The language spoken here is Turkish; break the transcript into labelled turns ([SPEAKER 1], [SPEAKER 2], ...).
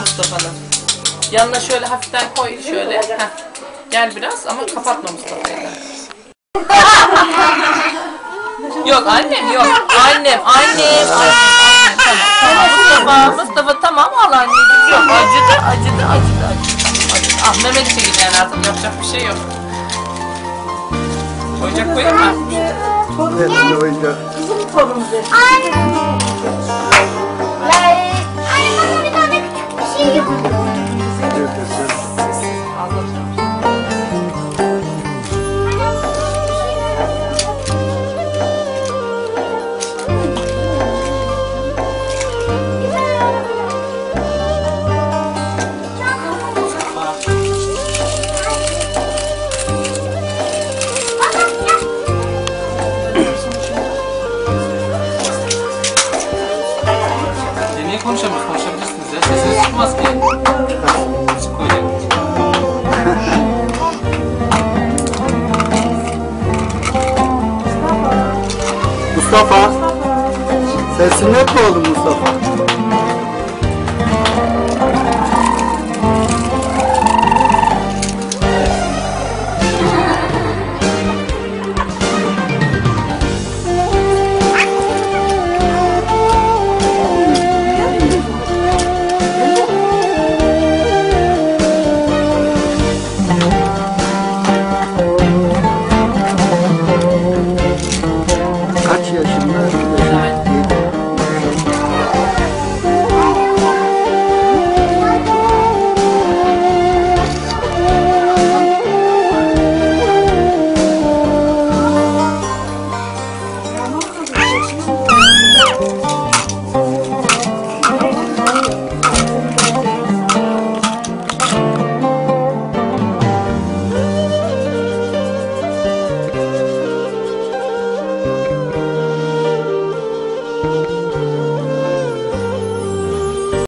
[SPEAKER 1] Mustafa'nın. Yanına şöyle hafiften koy şöyle. Heh. Gel biraz ama kapatma Mustafa'yı da. yok annem yok. Annem, annem, annem, annem. Tamam, tamam. Mustafa, Mustafa tamam al anneciğim. Yok acıdı, acıdı, acıdı, acıdı. acıdı. Ah Mehmet çekil yani artık yapacak bir şey yok. Oyuncak koyayım mı?
[SPEAKER 2] Elinde oyuncak.
[SPEAKER 3] Anne. Anne
[SPEAKER 2] Mustafa. Sesin yok mu oğlum Mustafa?